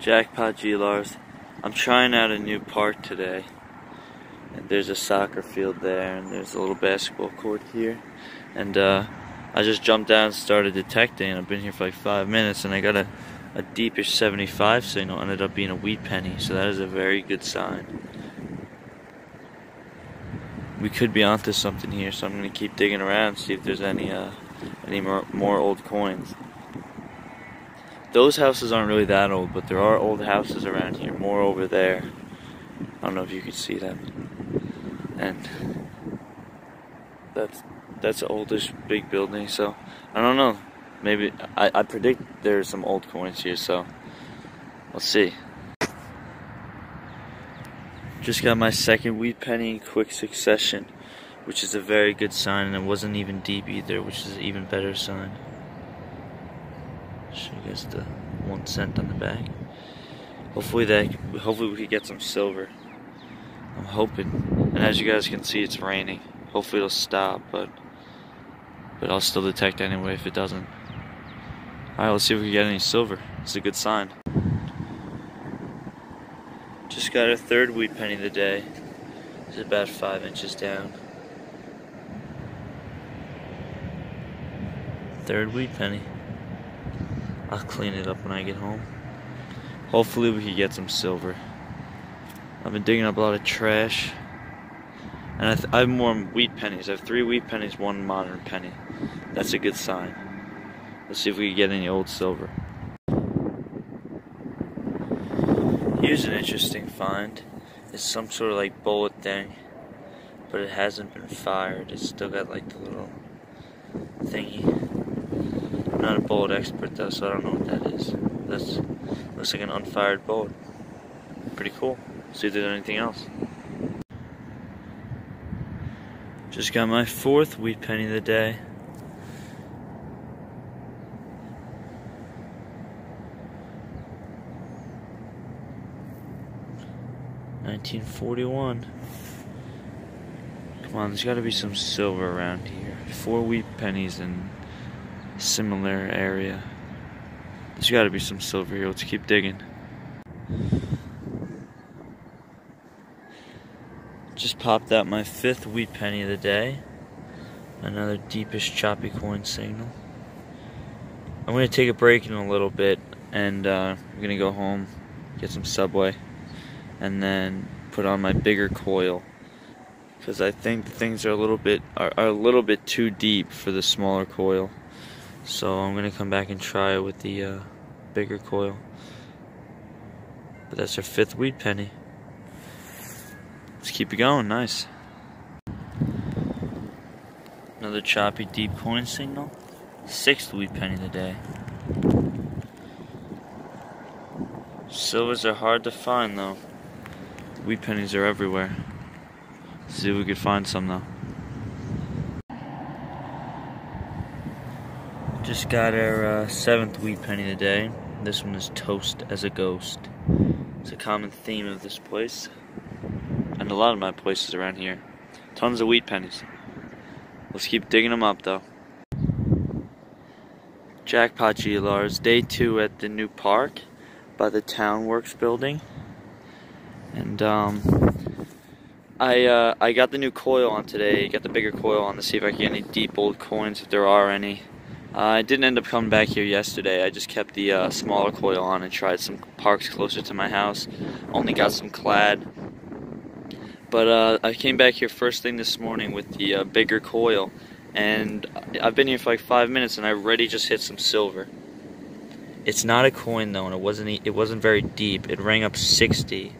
Jackpot G-Larz. I'm trying out a new park today. And there's a soccer field there, and there's a little basketball court here. And uh, I just jumped down and started detecting. I've been here for like five minutes, and I got a, a deepish 75 signal. Ended up being a wheat penny, so that is a very good sign. We could be onto something here, so I'm gonna keep digging around, see if there's any uh, any more, more old coins. Those houses aren't really that old, but there are old houses around here, more over there. I don't know if you can see them. And that's that's an oldish big building, so I don't know. Maybe I, I predict there's some old coins here, so we'll see. Just got my second wheat penny in quick succession, which is a very good sign, and it wasn't even deep either, which is an even better sign. You guys the one cent on the back. Hopefully that, hopefully we could get some silver. I'm hoping. And as you guys can see, it's raining. Hopefully it'll stop, but but I'll still detect anyway if it doesn't. Alright, let's see if we can get any silver. It's a good sign. Just got a third wheat penny of the day. It's about five inches down. Third wheat penny. I'll clean it up when I get home. Hopefully we can get some silver. I've been digging up a lot of trash. And I, I have more wheat pennies. I have three wheat pennies, one modern penny. That's a good sign. Let's see if we can get any old silver. Here's an interesting find. It's some sort of like bullet thing. But it hasn't been fired. It's still got like the little thingy. I'm not a bullet expert though, so I don't know what that is. That's looks like an unfired bullet. Pretty cool. See if there's anything else. Just got my fourth wheat penny of the day. Nineteen forty one. Come on, there's gotta be some silver around here. Four wheat pennies and similar area. There's got to be some silver here. Let's keep digging. Just popped out my fifth wheat penny of the day. Another deepish choppy coin signal. I'm to take a break in a little bit and uh, I'm to go home, get some Subway, and then put on my bigger coil because I think things are a little bit are, are a little bit too deep for the smaller coil. So I'm gonna come back and try it with the uh, bigger coil. But that's our fifth wheat penny. Let's keep it going, nice. Another choppy deep coin signal. Sixth wheat penny of the day. Silvers are hard to find though. Wheat pennies are everywhere. Let's see if we could find some though. Just got our uh, seventh wheat penny of the day. This one is toast as a ghost. It's a common theme of this place, and a lot of my places around here. Tons of wheat pennies. Let's keep digging them up though. Jackpot G-Larz, day two at the new park by the Town Works building. And um, I uh, I got the new coil on today. Got the bigger coil on to see if I can get any deep old coins, if there are any. Uh, I didn't end up coming back here yesterday. I just kept the uh, smaller coil on and tried some parks closer to my house. Only got some clad. But uh, I came back here first thing this morning with the uh, bigger coil. And I've been here for like five minutes and I already just hit some silver. It's not a coin though, and it wasn't it wasn't very deep. It rang up 60,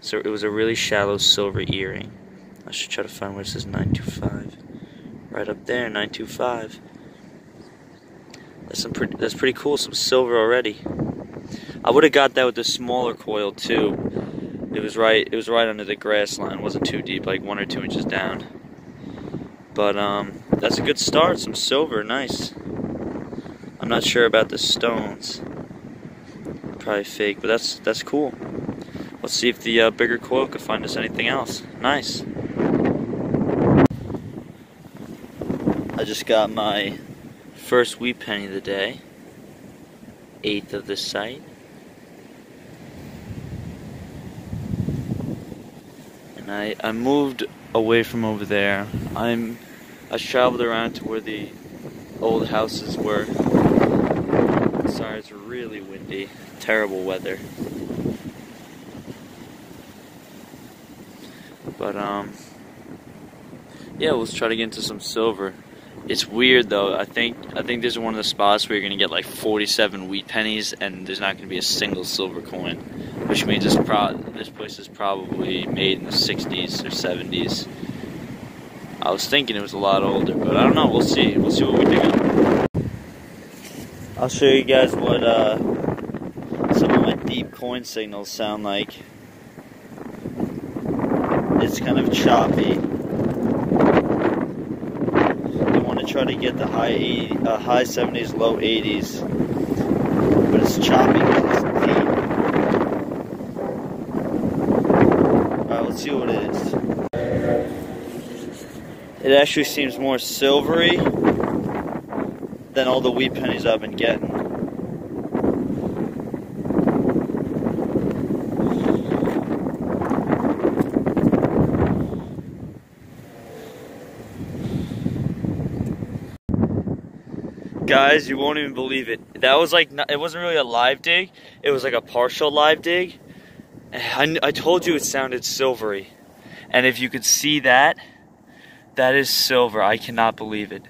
so it was a really shallow silver earring. I should try to find where it says 925. Right up there, 925. That's some pretty. That's pretty cool. Some silver already. I would have got that with the smaller coil too. It was right. It was right under the grass line. It wasn't too deep, like one or two inches down. But um, that's a good start. Some silver, nice. I'm not sure about the stones. Probably fake, but that's that's cool. Let's see if the uh, bigger coil could find us anything else. Nice. I just got my First wee penny of the day, eighth of the site. And I, I moved away from over there. I'm I traveled around to where the old houses were. Sorry, it's really windy. Terrible weather. But um yeah, let's try to get into some silver. It's weird though. I think I think this is one of the spots where you're gonna get like 47 wheat pennies, and there's not gonna be a single silver coin, which means this pro this place is probably made in the 60s or 70s. I was thinking it was a lot older, but I don't know. We'll see. We'll see what we dig up. I'll show you guys what uh, some of my deep coin signals sound like. It's kind of choppy. Try to get the high 80, uh, high 70s, low 80s, but it's choppy it's deep. Alright, let's see what it is. It actually seems more silvery than all the wheat pennies I've been getting. Guys, you won't even believe it. That was like, it wasn't really a live dig. It was like a partial live dig. I, I told you it sounded silvery. And if you could see that, that is silver. I cannot believe it.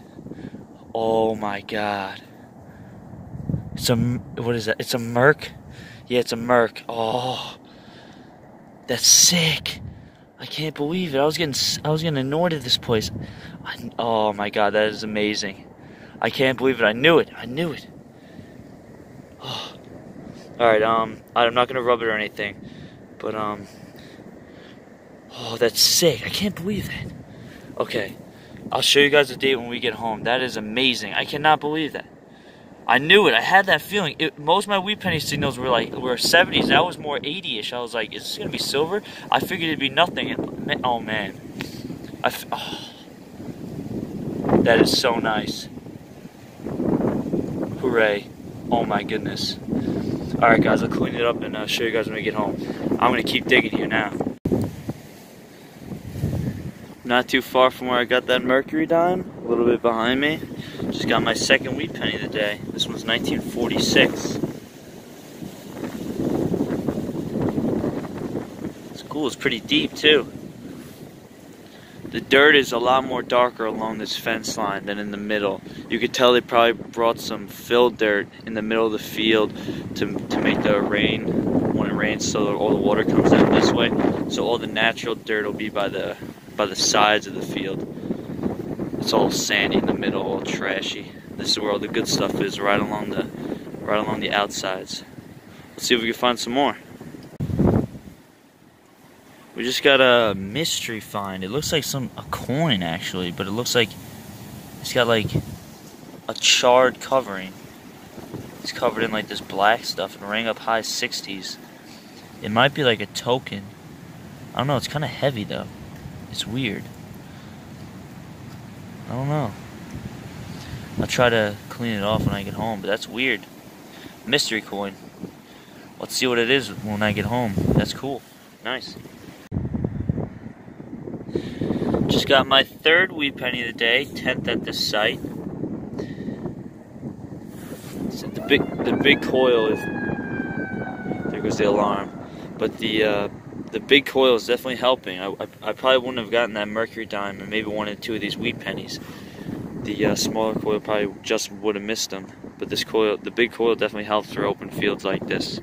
Oh my god. It's a, what is that? It's a Merc? Yeah, it's a Merc. Oh, that's sick. I can't believe it. I was getting, I was getting annoyed at this place. I, oh my god, that is amazing. I can't believe it. I knew it. I knew it. Oh. All right. Um, I'm not gonna rub it or anything, but um. Oh, that's sick. I can't believe that. Okay, I'll show you guys the date when we get home. That is amazing. I cannot believe that. I knew it. I had that feeling. It, most of my wheat penny signals were like were 70s. That was more 80ish. I was like, is this gonna be silver? I figured it'd be nothing. And, oh man, I. Oh, that is so nice. Hooray. Oh my goodness. Alright guys, I'll clean it up and uh, show you guys when we get home. I'm going to keep digging here now. Not too far from where I got that mercury dime, a little bit behind me. Just got my second wheat penny of the day. This one's 1946. It's cool, it's pretty deep too. The dirt is a lot more darker along this fence line than in the middle. You could tell they probably brought some filled dirt in the middle of the field to, to make the rain when it rains so all the water comes down this way. So all the natural dirt will be by the by the sides of the field. It's all sandy in the middle, all trashy. This is where all the good stuff is, right along the right along the outsides. Let's see if we can find some more. We just got a mystery find. It looks like some a coin actually, but it looks like it's got like a charred covering. It's covered in like this black stuff and rang up high 60s. It might be like a token. I don't know, it's kind of heavy though. It's weird. I don't know. I'll try to clean it off when I get home, but that's weird. Mystery coin. Let's see what it is when I get home. That's cool. Nice. Just got my third wheat penny of the day, 10th at this site. So the big the big coil is there goes the alarm. But the uh, the big coil is definitely helping. I, I, I, probably wouldn't have gotten that mercury dime and maybe one or two of these wheat pennies. The uh, smaller coil probably just would have missed them. But this coil, the big coil definitely helps for open fields like this.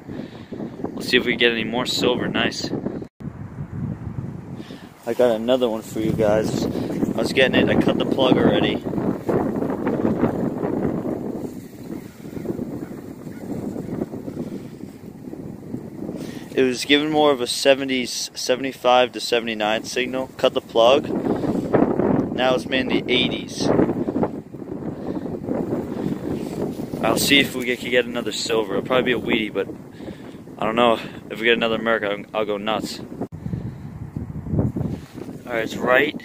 Let's see if we get any more silver. Nice. I got another one for you guys. I was getting it, I cut the plug already. It was given more of a 70s, 75 to 79 signal. Cut the plug. Now it's the 80s. I'll see if we can get another silver. It'll probably be a weedy, but I don't know. If we get another I'll, I'll go nuts. Alright, it's right.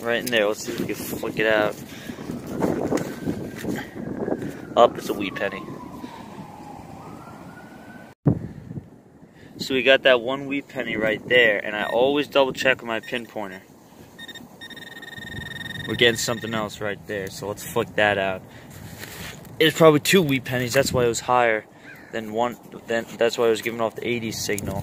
Right in there. Let's see if we can flick it out. Up, it's a wheat penny. So we got that one wheat penny right there, and I always double check with my pinpointer. We're getting something else right there, so let's flick that out. It's probably two wheat pennies, that's why it was higher than one, then that's why I was giving off the 80 signal.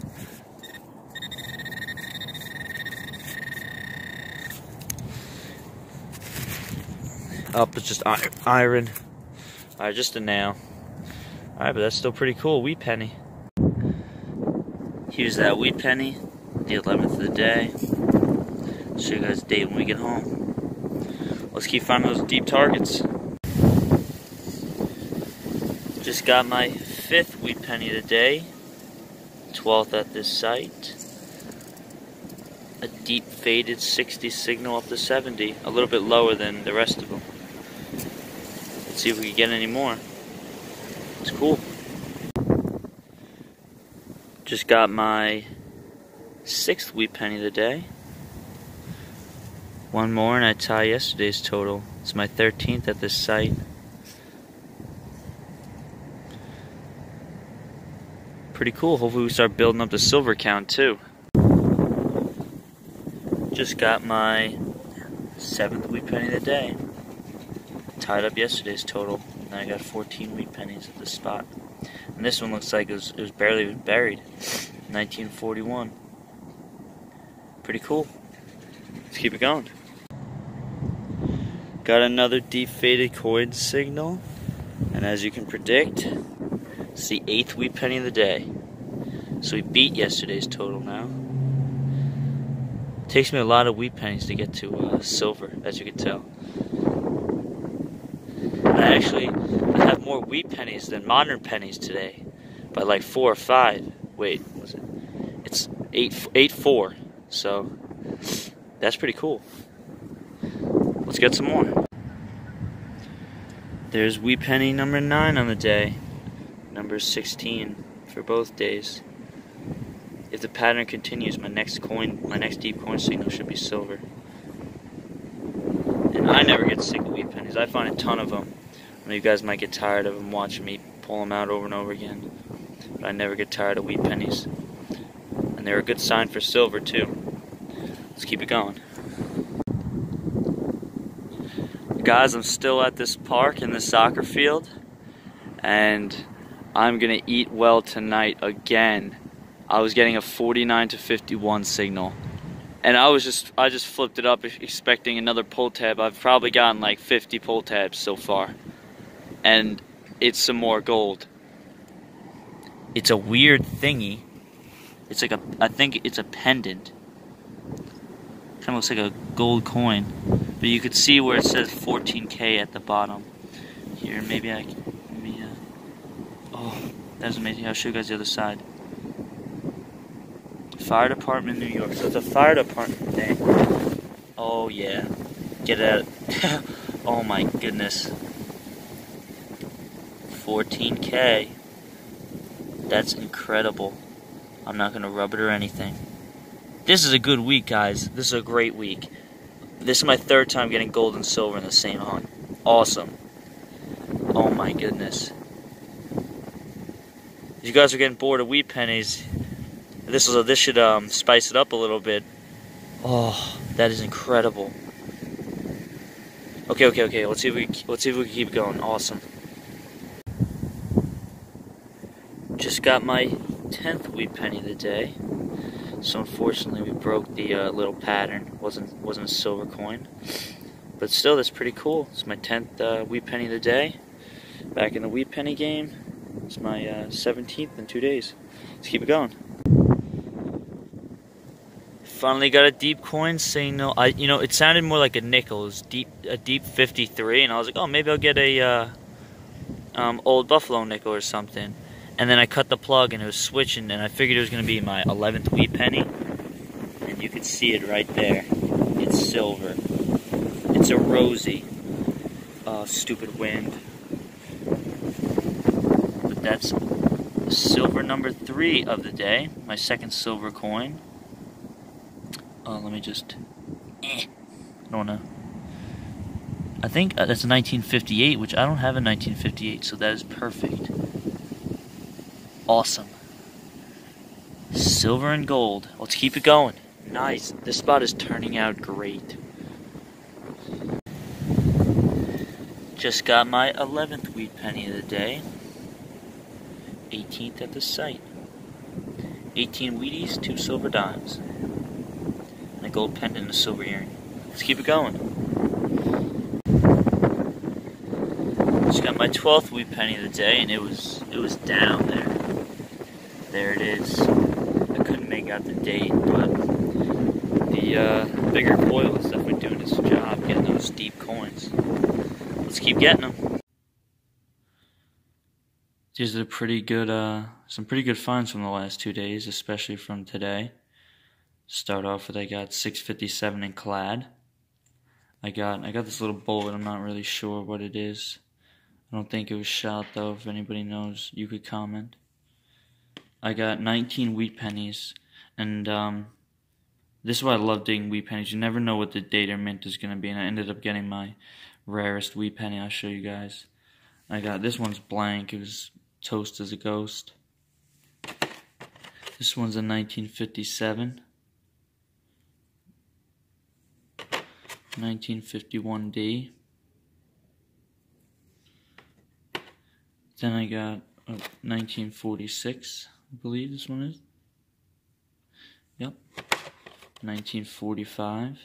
Up, it's just iron. Alright, just a nail. Alright, but that's still pretty cool. Wheat penny. Here's that wheat penny, the 11th of the day. Show you guys the date when we get home. Let's keep finding those deep targets. Just got my fifth wheat penny of the day, 12th at this site. A deep faded 60 signal up to 70, a little bit lower than the rest of them. See if we can get any more. It's cool. Just got my sixth wheat penny of the day. One more and I tie yesterday's total. It's my 13th at this site. Pretty cool. Hopefully we start building up the silver count too. Just got my seventh wheat penny of the day tied up yesterday's total. And I got 14 wheat pennies at this spot. And this one looks like it was, it was barely even buried. 1941. Pretty cool. Let's keep it going. Got another deep faded coin signal. And as you can predict, it's the eighth wheat penny of the day. So we beat yesterday's total now. It takes me a lot of wheat pennies to get to uh, silver, as you can tell. I have more wheat pennies than modern pennies today by like four or five. Wait, was it? It's eight eight four. So that's pretty cool. Let's get some more. There's wheat penny number nine on the day, number 16 for both days. If the pattern continues, my next coin, my next deep coin signal should be silver. And I never get sick of wheat pennies. I find a ton of them. You guys might get tired of them watching me pull them out over and over again, but I never get tired of wheat pennies. And they're a good sign for silver, too. Let's keep it going. Guys, I'm still at this park in the soccer field, and I'm going to eat well tonight again. I was getting a 49 to 51 signal and I was just I just flipped it up expecting another pull tab. I've probably gotten like 50 pull tabs so far and it's some more gold. It's a weird thingy. It's like a, I think it's a pendant. Kind of looks like a gold coin. But you could see where it says 14K at the bottom. Here, maybe I can, maybe, uh, oh, that's amazing. I'll show you guys the other side. Fire Department, New York. So it's a fire department thing. Oh, yeah. Get it out. oh, my goodness. 14k. That's incredible. I'm not going to rub it or anything. This is a good week, guys. This is a great week. This is my third time getting gold and silver in the same hunt. Awesome. Oh my goodness. You guys are getting bored of wheat pennies, this was a, this should um, spice it up a little bit. Oh, that is incredible. Okay, okay, okay. Let's see if we let's see if we can keep going. Awesome. Just got my 10th wheat penny of the day. So unfortunately we broke the uh, little pattern. wasn't wasn't a silver coin. But still that's pretty cool. It's my 10th uh, wheat penny of the day. Back in the wheat penny game. It's my uh, 17th in two days. Let's keep it going. Finally got a deep coin saying no. I you know it sounded more like a nickel. It was deep a deep 53 and I was like, "Oh, maybe I'll get a uh, um, old buffalo nickel or something." And then I cut the plug and it was switching and I figured it was going to be my 11th wheat penny. And you can see it right there. It's silver. It's a Rosie oh stupid wind. But that's silver number three of the day my second silver coin. Oh let me just eh, I don't know I think uh, that's a 1958 which I don't have a 1958 so that is perfect awesome. Silver and gold. Let's keep it going. Nice. This spot is turning out great. Just got my 11th wheat penny of the day. 18th at the site. 18 Wheaties, 2 silver dimes. And a gold pendant and a silver earring. Let's keep it going. Just got my 12th wheat penny of the day and it was it was down there. There it is. I couldn't make out the date, but the uh, bigger coil is definitely doing its job getting those deep coins. Let's keep getting them. These are pretty good, uh, some pretty good finds from the last two days, especially from today. Start off with I got 657 in clad. I got I got this little bullet. I'm not really sure what it is. I don't think it was shot though. If anybody knows, you could comment. I got 19 wheat pennies, and um, this is why I love digging wheat pennies. You never know what the date or mint is going to be, and I ended up getting my rarest wheat penny. I'll show you guys. I got this one's blank. It was toast as a ghost. This one's a 1957. 1951D. Then I got a 1946. I believe this one is. Yep. 1945.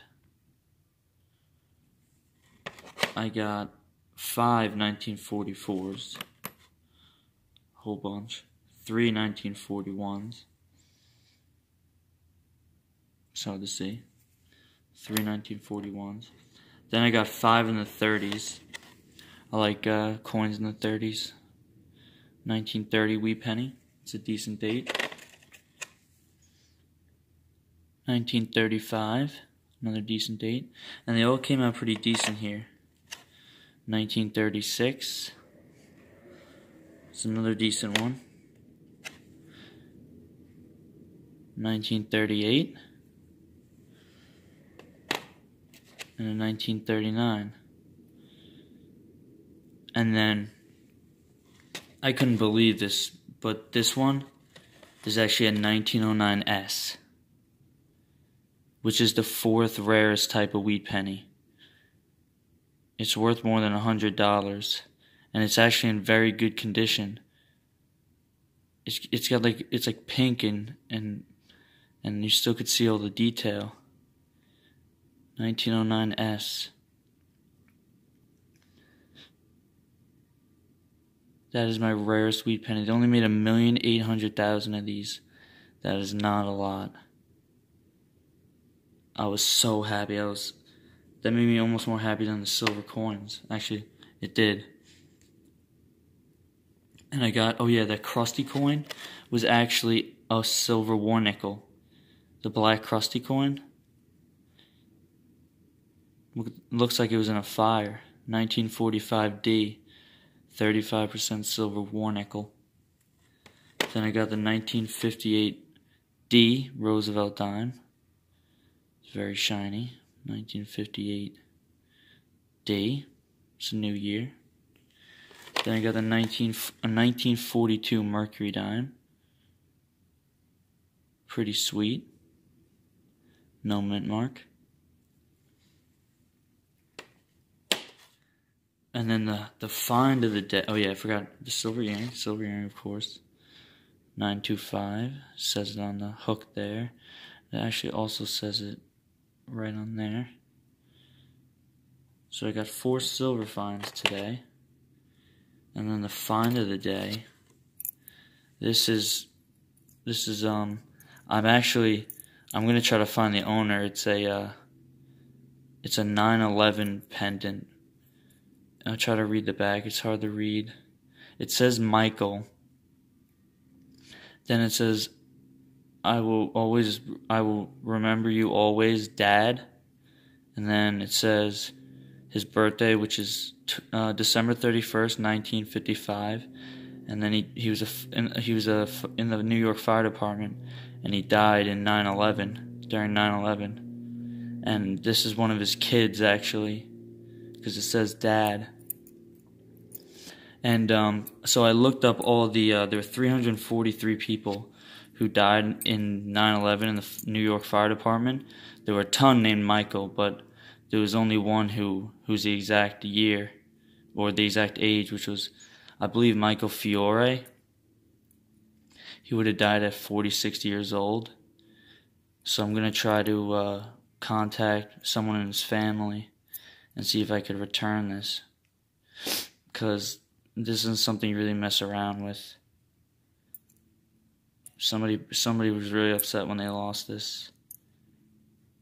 I got five 1944s. A whole bunch. Three 1941s. So to see. Three 1941s. Then I got five in the 30s. I like uh, coins in the 30s. 1930 wee penny. It's a decent date. 1935, another decent date. And they all came out pretty decent here. 1936, it's another decent one. 1938 and a 1939. And then I couldn't believe this but this one is actually a 1909S, which is the fourth rarest type of wheat penny. It's worth more than a hundred dollars, and it's actually in very good condition. It's it's got like it's like pink and and and you still could see all the detail. 1909S. That is my rarest wheat penny. They only made a million eight hundred thousand of these. That is not a lot. I was so happy. I was. That made me almost more happy than the silver coins. Actually, it did. And I got, oh yeah, that crusty coin was actually a silver war nickel. The black crusty coin. Looks like it was in a fire. 1945D. 35% silver war nickel. Then I got the 1958D Roosevelt dime. It's very shiny. 1958D. It's a new year. Then I got the 19, uh, a 1942 Mercury dime. Pretty sweet. No mint mark. And then the, the find of the day. Oh, yeah, I forgot the silver earring. Silver earring, of course. 925 says it on the hook there. It actually also says it right on there. So I got four silver finds today. And then the find of the day. This is this is um I'm actually I'm gonna try to find the owner. It's a uh it's a 911 pendant I'll try to read the back. It's hard to read. It says Michael. Then it says, I will always, I will remember you always, Dad. And then it says his birthday, which is uh, December 31st, 1955. And then he, he was a, in, he was a, in the New York Fire Department, and he died in 9/11 during 9/11. And this is one of his kids actually, because it says Dad. And um, so I looked up all the, uh, there were 343 people who died in 9/11 in the New York Fire Department. There were a ton named Michael, but there was only one who who's the exact year or the exact age, which was I believe Michael Fiore. He would have died at 46 years old. So I'm gonna try to uh, contact someone in his family and see if I could return this, because this isn't something you really mess around with. Somebody somebody was really upset when they lost this.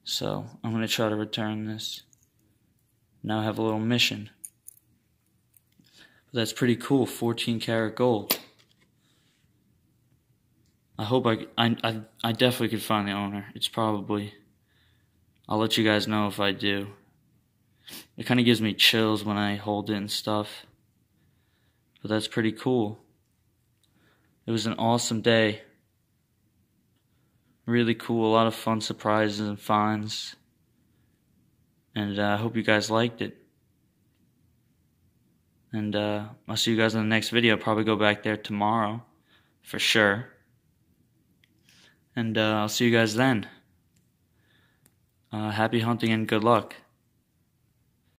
So I'm gonna try to return this. Now I have a little mission. But that's pretty cool, 14 karat gold. I hope I, I, I, I definitely could find the owner. It's probably, I'll let you guys know if I do. It kind of gives me chills when I hold it and stuff. But that's pretty cool. It was an awesome day really cool. A lot of fun surprises and finds. And uh, I hope you guys liked it. And uh, I'll see you guys in the next video. I'll probably go back there tomorrow for sure. And uh, I'll see you guys then. Uh, happy hunting and good luck.